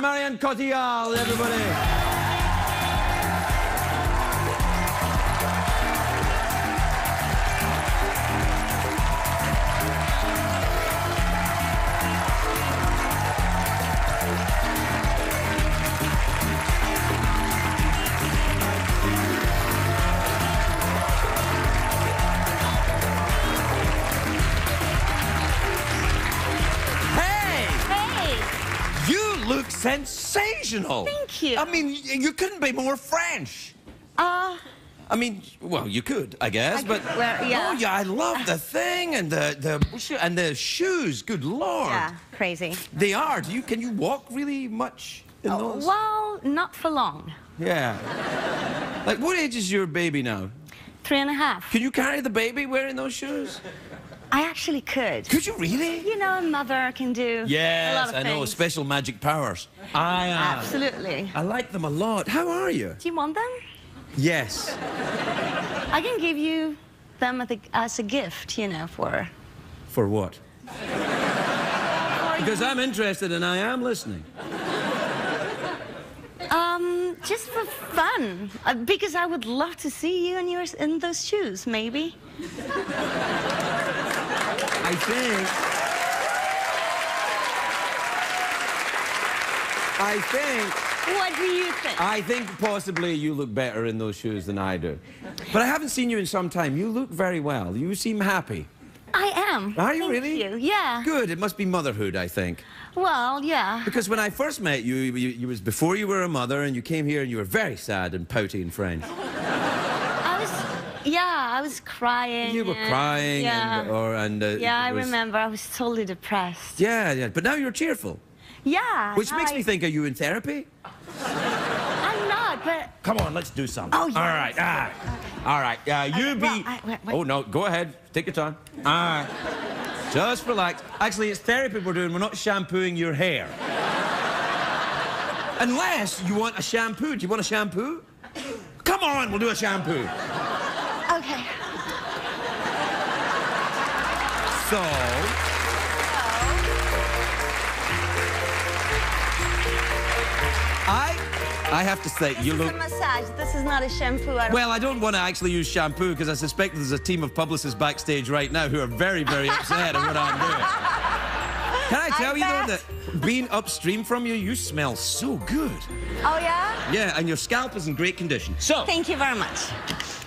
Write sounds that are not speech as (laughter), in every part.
Marion Cotillard, everybody. Sensational. Thank you. I mean, you couldn't be more French. uh, I mean, well, you could, I guess, I but could wear- yeah. oh yeah, I love the thing and the the and the shoes. Good lord, yeah, crazy. they are. Do you can you walk really much in those? Well, not for long. Yeah. Like, what age is your baby now? Three and a half. Can you carry the baby wearing those shoes? I actually could. Could you really? You know, a mother can do a lot Yes, of I know. Special magic powers. I uh, Absolutely. I like them a lot. How are you? Do you want them? Yes. I can give you them as a, as a gift, you know, for. For what? Because I'm interested and I am listening. Um, just for fun. Uh, because I would love to see you in yours in those shoes, maybe. I think. I think. What do you think? I think possibly you look better in those shoes than I do. But I haven't seen you in some time. You look very well. You seem happy. I am. Are you Thank really? You. Yeah. Good. It must be motherhood, I think. Well, yeah. Because when I first met you, you, you was before you were a mother, and you came here and you were very sad and pouty and French. Yeah, I was crying. You were and- crying, Yeah. and, or and. Uh, yeah, I was- remember. I was totally depressed. Yeah, yeah. But now you're cheerful, Yeah. which makes I- me think: Are you in therapy? I'm not, but Come on, let's do something. Oh, yeah. All right. Ah. All right. Uh, you Okay, be. well, I- wait, wait. Oh no, go ahead. Take your time. All right. Just relax. Actually, it's therapy we're doing. We're not shampooing your hair. Unless you want a shampoo. Do you want a shampoo? Come on, we'll do a shampoo. okay. So. I, I have to say, you This look. is a massage. This is not a shampoo. I Well, I don't want to actually use shampoo because I suspect there's a team of publicists backstage right now who are very, very upset at what I'm doing. Can I tell you though that being upstream from you, you smell so good. Oh yeah. Yeah, and your scalp is in great condition. So, Thank you very much.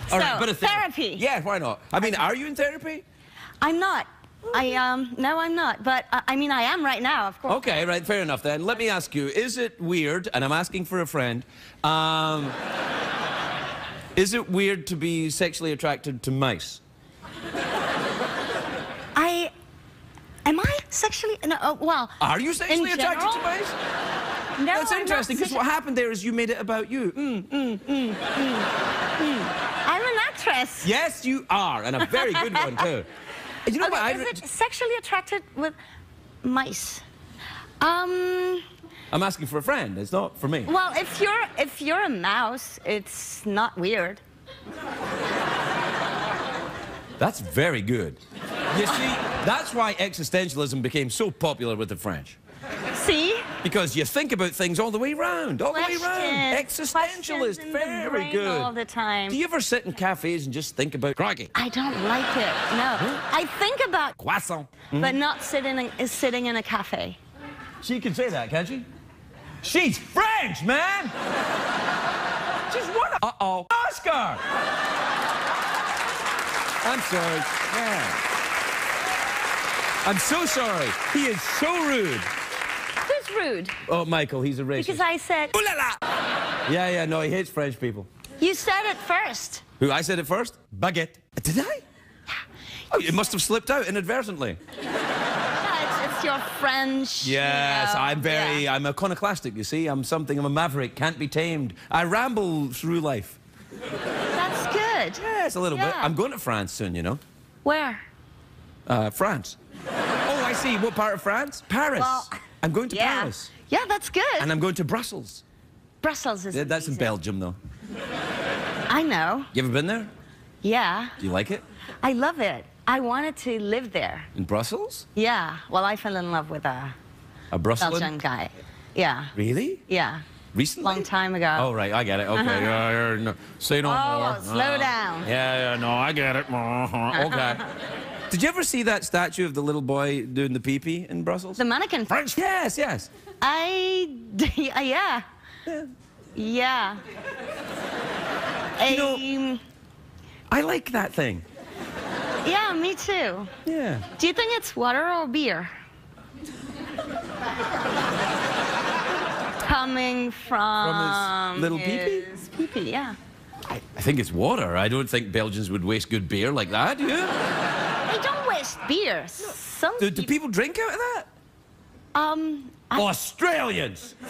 all so, right, but a ther- therapy. Yeah, why not? I mean, are you in therapy? I'm not. I um no, I'm not. But uh, I mean, I am right now, of course. Okay, right, fair enough then. Let me ask you: Is it weird? And I'm asking for a friend. Um, (laughs) is it weird to be sexually attracted to mice? I am I sexually no. Uh, well, Are you sexually attracted to mice? no. That's I'm interesting because what happened there is you made it about you. Mm. I'm an actress. Yes, you are, and a very good one too. (laughs) You know Okay, what? I, is it sexually attracted with mice? Um. I'm asking for a friend. It's not for me. Well, if you're if you're a mouse, it's not weird. That's very good. You see, that's why existentialism became so popular with the French. See? Because you think about things all the way round, all the way round. Existentialist, questions in the very good. All the time. Do you ever sit in cafes and just think about crikey, I don't like it. No, I think about, croissant? but mm-hmm. not sitting in, sitting in a cafe. She can say that, can't she? She's French, man. She's won a uh-oh Oscar. I'm sorry. Yeah. I'm so sorry. He is so rude. Rude? Oh, Michael, he's a racist. Because I said Ooh la la. Yeah, yeah, no, he hates French people. you said it first. Who? I said it first? Baguette. Did I? Yeah. Oh, it must have slipped out inadvertently. Yeah, it's, it's your French. you Yes, know, I'm very, yeah. I'm iconoclastic, you see. I'm something, I'm a maverick, can't be tamed. I ramble through life. That's good. Yes, a little bit. I'm going to France soon, you know. Where? Uh, France. Oh, I see. What part of France? Paris. Well, I'm going to Yeah. Paris. Yeah, that's good. And I'm going to Brussels. Brussels is. Yeah, that's in. Belgium, though. I know. You ever been there? Yeah, Do you like it? I love it. I wanted to live there. In Brussels? Yeah. Well, I fell in love with a A Brussels? Belgian guy. Yeah. Really? Yeah. Recently? Long time ago. Oh, right, I get it. Okay, (laughs) yeah, yeah, no. say no Oh, more. slow down. Yeah, yeah, no, I get it. Uh-huh, Okay. (laughs) Did you ever see that statue of the little boy doing the pee-pee in Brussels? The Manneken. French? Yes, yes. I. (laughs) Yeah. Yeah. You know- Um, I like that thing. yeah, me too. Yeah. Do you think it's water or beer? Coming from, little pee-pee? his pee-pee, yeah. I, I think it's water. I don't think Belgians would waste good beer like that, do you? They don't beer. Some Do, do people drink out of that? um I- Australians! or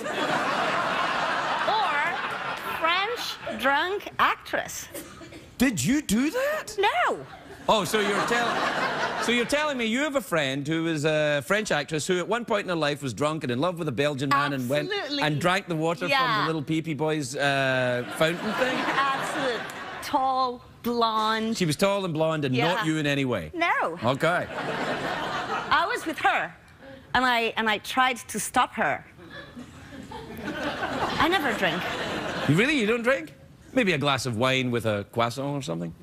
French drunk actress. Did you do that? No. Oh, so you're telling so you're telling me you have a friend who is a French actress who at one point in her life was drunk and in love with a Belgian man and went and drank the water from the little pee-pee boy's uh, fountain thing? Absolute tall, blonde. She was tall and blonde and Yeah. not you in any way. No. Okay. I was with her, and I and I tried to stop her. I never drink. You really? You don't drink? Maybe a glass of wine with a croissant or something?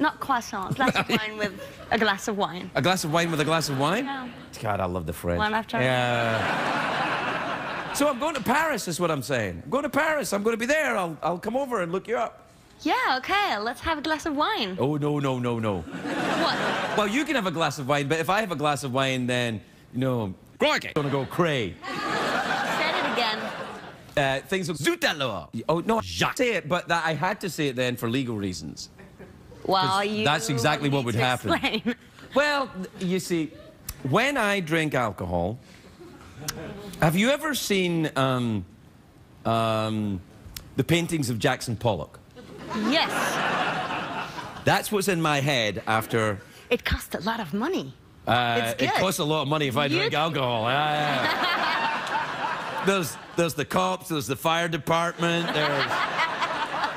Not croissant. A glass of wine with a glass of wine. A glass of wine with a glass of wine? Yeah. God, I love the French. One after Yeah. So I'm going to Paris, is what I'm saying. I'm going to Paris. I'm going to be there. I'll, I'll come over and look you up. Yeah. Okay. Let's have a glass of wine. Oh, no, no, no, no. What? Well, you can have a glass of wine, but if I have a glass of wine, then, you know, Crikey. gonna go cray. Said it again. Uh, things will zut alors. Oh, no, Jacques. Say it, but that I had to say it then for legal reasons. Well, you. that's exactly what would happen. explain. Well, you see, when I drink alcohol, have you ever seen um, um, the paintings of Jackson Pollock? Yes. That's what's in my head after. It cost a lot of money. Uh, it costs a lot of money if I You- drink alcohol. Yeah, yeah. (laughs) there's, there's the cops, there's the fire department, there's,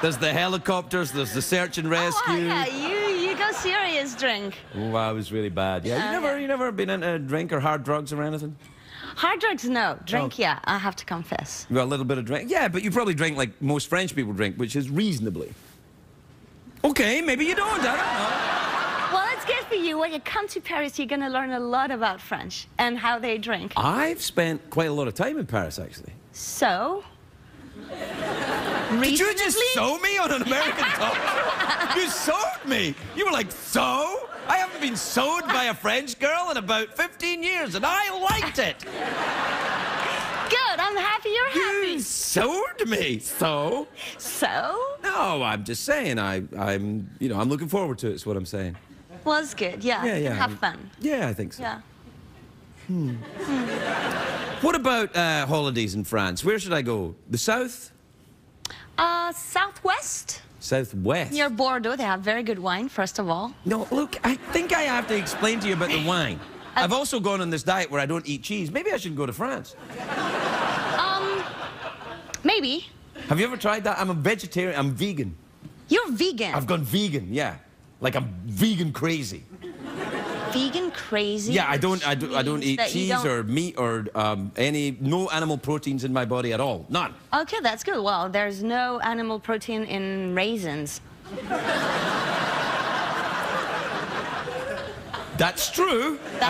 there's the helicopters, there's the search and rescue. Oh yeah, you you go serious drink. Oh, I was really bad. Yeah, you Oh, never, yeah. you never been into drink or hard drugs or anything? Hard drugs, no. Drink, Oh. yeah. I have to confess. You got a little bit of drink? Yeah, but you probably drink like most French people drink, which is reasonably. Okay, maybe you don't. I don't know. Well, it's good for you. When you come to Paris, you're gonna learn a lot about French and how they drink. I've spent quite a lot of time in Paris, actually. So. Did you just sew me on an American (laughs) talk? you sewed me. You were like, sew? I haven't been sewed by a French girl in about 15 years, and I liked it. Good. I'm happy you're happy. You sewed me. So? So. No, I'm just saying. I, I'm, you know, I'm looking forward to it. Is what I'm saying. Was good. Yeah. Yeah, yeah. Have fun. Yeah, I think so. Yeah. Hmm. What about uh, holidays in France? Where should I go? The south? Uh, Southwest Southwest? near Bordeaux, they have very good wine. First of all. No, look, I think I have to explain to you about the wine. I've also gone on this diet where I don't eat cheese. Maybe I shouldn't go to France. Um. Maybe. Have you ever tried that? I'm a vegetarian. I'm vegan. You're vegan. I've gone vegan, yeah. Like I'm vegan crazy. vegan crazy. Yeah, I don't, I don't, I don't eat cheese don't- or meat or um, any, no animal proteins in my body at all. None. Okay, that's good. Well, there's no animal protein in raisins. That's true. Uh,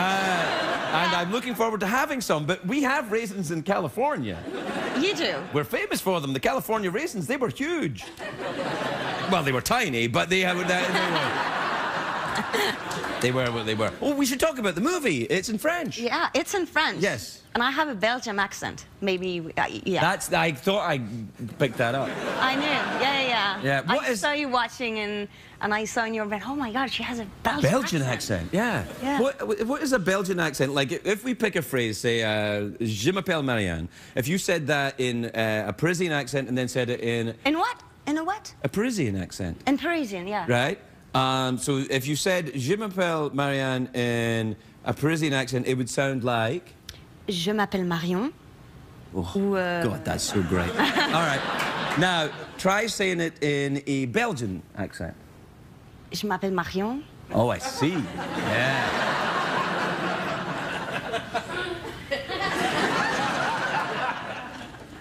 and I'm looking forward to having some. But we have raisins in California. You do. We're famous for them. The California raisins, they were huge. Well, they were tiny, but they, have- they, they were. (laughs) They were what they were. Oh, we should talk about the movie. It's in French. Yeah, it's in French. Yes. And I have a Belgian accent. Maybe, uh, yeah. That's. I thought I picked that up. I knew. Yeah, yeah, yeah. Yeah, what I is- saw you watching and, and I saw in your bed, oh my God, she has a Belgian, Belgian accent. Yeah. Yeah. What, what is a Belgian accent like? If we pick a phrase, say, uh, "Je m'appelle Marianne," if you said that in uh, a Parisian accent and then said it in In what? In a what? a Parisian accent, In Parisian, yeah. right? Um, so if you said "Je m'appelle Marianne" in a Parisian accent, it would sound like. Je m'appelle Marion. Oh, Ou, euh, God, that's so great. All right. Now, try saying it in a Belgian accent. Je m'appelle Marion. Oh, I see. Yeah.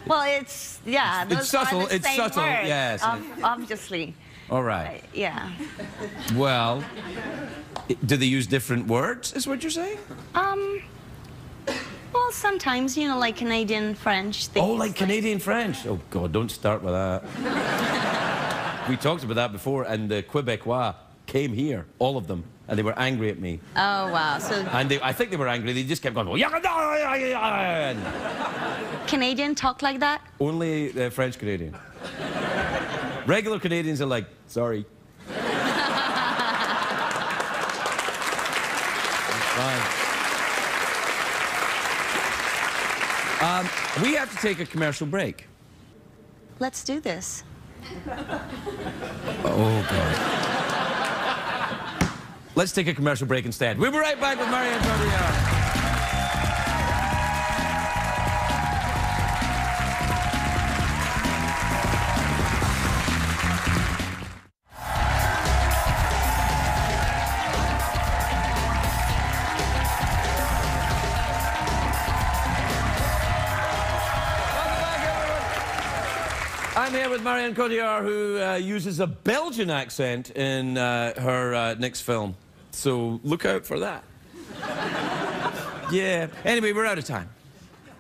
Well, it's yeah. It's- it's those are subtle, the it's same subtle, words, yes. ob- obviously. All Uh, yeah. Well, do they use different words, is what you're saying? Um. Well, sometimes you know, like Canadian French. They Oh, like Canadian French. Oh, God, don't start with that. we talked about that before, and the Quebecois came here, all of them, and they were angry at me. Oh wow. So And they, I think they were angry. They just kept going, yeah," Canadian talk like that? only the French Canadian. Regular Canadians are like, sorry. Um, we have to take a commercial break. Let's do this. Oh, God. Let's take a commercial break instead. We'll be right back with Marianne Cotillard. Here with Marianne Cotillard, who uh, uses a Belgian accent in uh, her uh, next film. So look out for that. yeah. Anyway, we're out of time.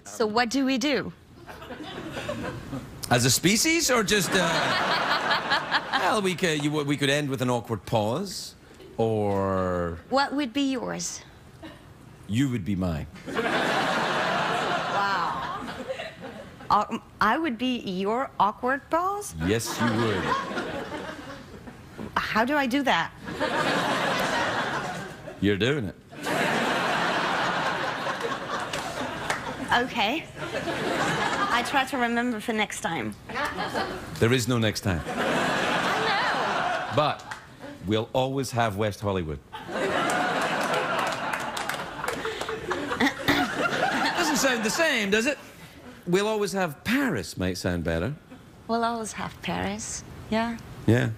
So what do we do? As a species, or just? Uh... (laughs) well, we could you, we could end with an awkward pause, or What would be yours? you would be mine. Wow. Um, I would be your awkward boss? Yes, you would. How do I do that? You're doing it. Okay. I try to remember for next time. There is no next time. I know. But we'll always have West Hollywood. Doesn't sound the same, does it? We'll always have Paris, might sound better. We'll always have Paris. Yeah. Yeah.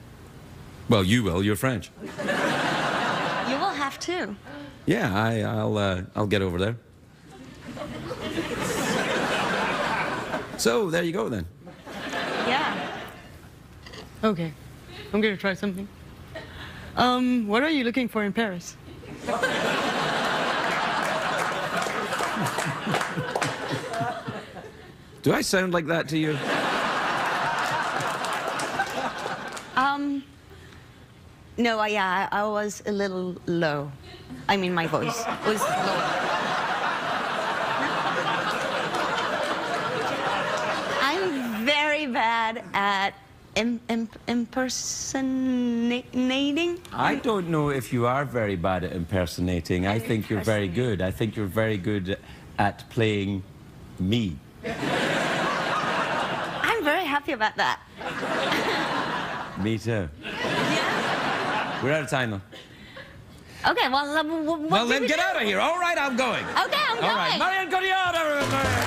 Well, you will. You're French. You will have to. Yeah, I, I'll, uh, I'll get over there. So there you go then. Yeah. Okay, I'm gonna try something. Um, what are you looking for in Paris? Do I sound like that to you? Um. No, I, yeah, I, I was a little low. I mean, my voice was low. I'm very bad at Im- im- impersonating. I don't know if you are very bad at impersonating. I think you're very good. I think you're very good at playing me. (laughs) Happy about that. (laughs) Me too. Yeah. We're out of time though. Okay, well, uh, w- w- what well, then get out of here. All right, I'm going. Okay, I'm All right, going. Cotillard, everyone, Marianne Cotillard.